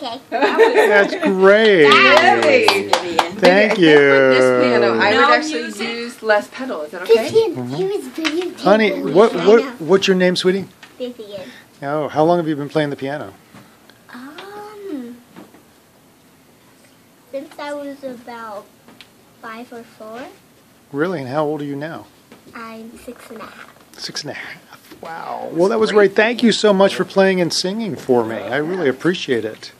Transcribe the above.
Okay. That's great. That Thank I think this piano. I No would actually use less pedal. Is that okay? Vivian, mm-hmm. Honey, what what what's your name, sweetie? Vivian. Oh, how long have you been playing the piano? Um, since I was about five or four, Really? And how old are you now? I'm six and a half. Six and a half. Wow. Well, that was great. Thank you so much for playing and singing for me. I really appreciate it.